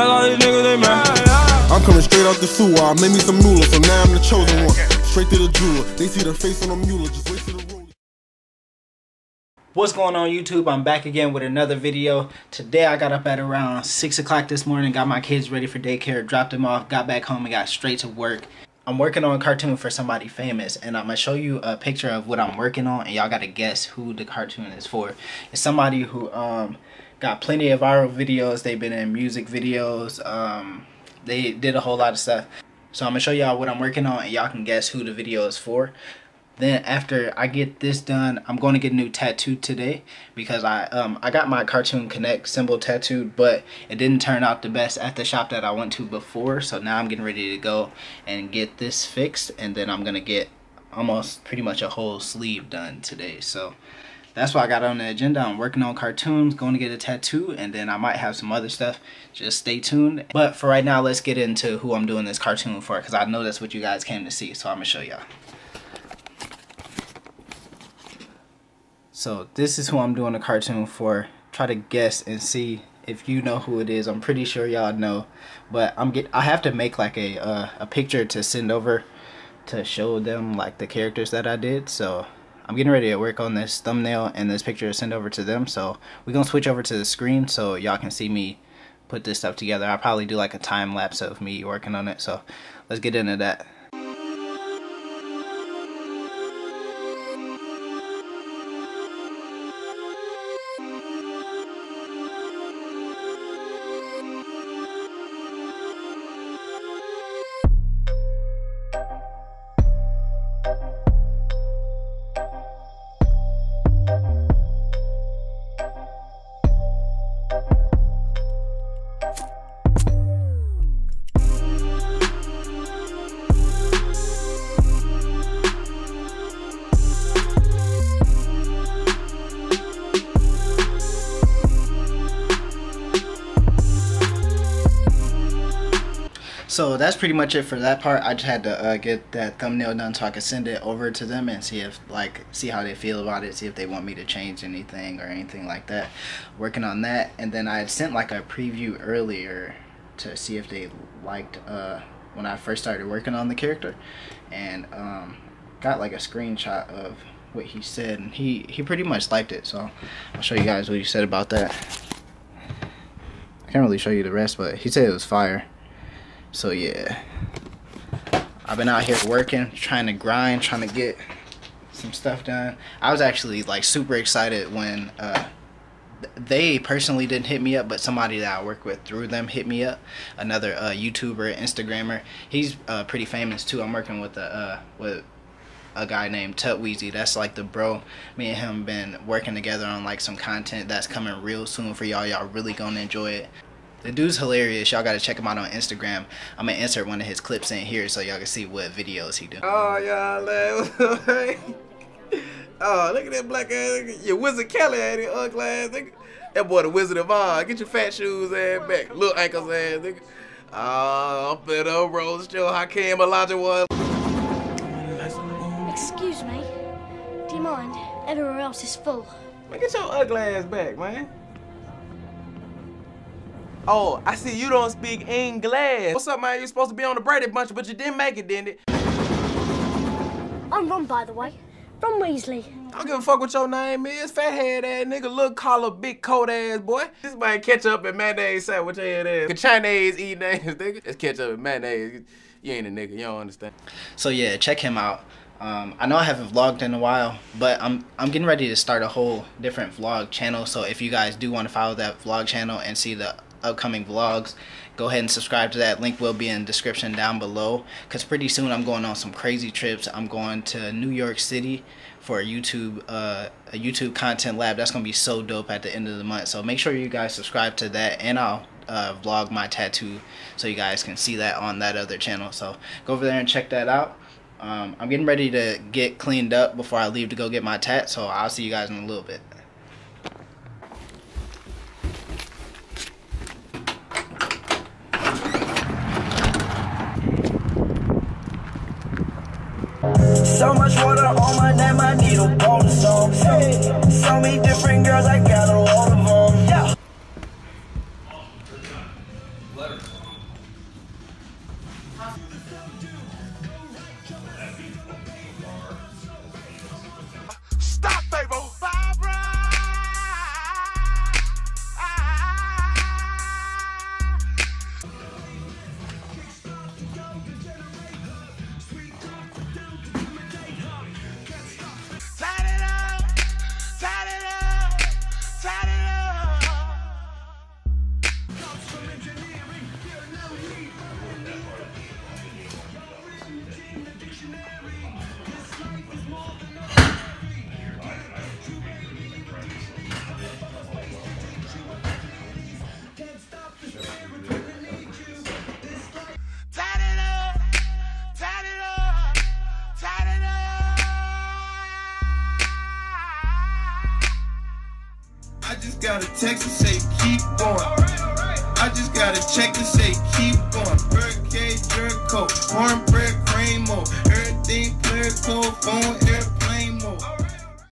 That's all these niggas they mad. I'm coming straight out the sewer. I made me some moolah, so now I'm the chosen one. Straight to the jeweler. They see the face on the mule. Just wait till the roll. What's going on YouTube? I'm back again with another video. Today I got up at around 6 o'clock this morning, got my kids ready for daycare, dropped them off, got back home and got straight to work. I'm working on a cartoon for somebody famous and I'm going to show you a picture of what I'm working on and y'all got to guess who the cartoon is for. It's somebody who um, got plenty of viral videos. They've been in music videos. Um, they did a whole lot of stuff. So I'm going to show y'all what I'm working on and y'all can guess who the video is for. Then after I get this done, I'm going to get a new tattoo today because I um I got my Cartoon Connect symbol tattooed, but it didn't turn out the best at the shop that I went to before. So now I'm getting ready to go and get this fixed, and then I'm gonna get almost pretty much a whole sleeve done today. So that's why I got on the agenda. I'm working on cartoons, going to get a tattoo, and then I might have some other stuff. Just stay tuned. But for right now, let's get into who I'm doing this cartoon for because I know that's what you guys came to see. So I'm gonna show y'all. So this is who I'm doing a cartoon for. Try to guess and see if you know who it is. I'm pretty sure y'all know, but I'm get I have to make like a uh, a picture to send over to show them like the characters that I did. So I'm getting ready to work on this thumbnail and this picture to send over to them. So we're gonna switch over to the screen so y'all can see me put this stuff together. I'll probably do like a time lapse of me working on it. So let's get into that. So that's pretty much it for that part. I just had to uh, get that thumbnail done so i could send it over to them and see if like see how they feel about it see if they want me to change anything or anything like that. Working on that and then i had sent like a preview earlier to see if they liked uh, when i first started working on the character. And um, got like a screenshot of what he said and he he pretty much liked it. So i'll show you guys what he said about that. I can't really show you the rest but he said it was fire so yeah, I've been out here working, trying to grind, trying to get some stuff done. I was actually like super excited when uh, they personally didn't hit me up, but somebody that I work with through them hit me up. Another uh, YouTuber, Instagrammer. He's uh, pretty famous too. I'm working with a uh, with a guy named Tut Weezy. That's like the bro. Me and him been working together on like some content that's coming real soon for y'all. Y'all really gonna enjoy it. The dude's hilarious. Y'all gotta check him out on Instagram. I'm gonna insert one of his clips in here so y'all can see what videos he do. Oh, y'all, Oh, look at that black ass. Your Wizard Kelly ain't it, ugly ass nigga. That boy the Wizard of Oz. Get your fat shoes ass back. Little ankles ass nigga. Oh, I'm finna roast your Hakeem Elijah one. Excuse me. Do you mind? Everywhere else is full. Man, get your ugly ass back, man. Oh, I see you don't speak English. What's up, man? You're supposed to be on the Brady Bunch, but you didn't make it, didn't it? I'm Ron, by the way. Ron Weasley. I don't give a fuck what your name is. Fat head ass nigga, little collar, big coat ass boy. This might catch up and man ketchup and mayonnaise sandwich head ass. The Chinese eating ass nigga. It's ketchup and mayonnaise. You ain't a nigga, you don't understand. So yeah, check him out. Um, I know I haven't vlogged in a while, but I'm I'm getting ready to start a whole different vlog channel. So if you guys do want to follow that vlog channel and see the upcoming vlogs go ahead and subscribe to that. Link will be in the description down below. Because pretty soon i'm going on some crazy trips. I'm going to new york city for a youtube uh, a youtube content lab. That's gonna be so dope at the end of the month. So make sure you guys subscribe to that and i'll uh, vlog my tattoo so you guys can see that on that other channel. So go over there and check that out. Um, i'm getting ready to get cleaned up before i leave to go get my tat so i'll see you guys in a little bit So much water on my neck, my needle bonus on. So many different girls, I got a load of them. Yeah. I just got a text to say keep going. I just got a check to say keep going. Birdcage, jerk coat, cornbread, cream. Everything clear, cold phone, airplane.